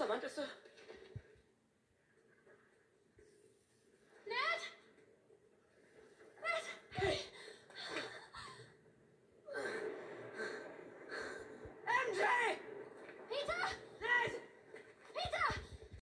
Mr. Ned? Ned! Hey! MJ! Peter!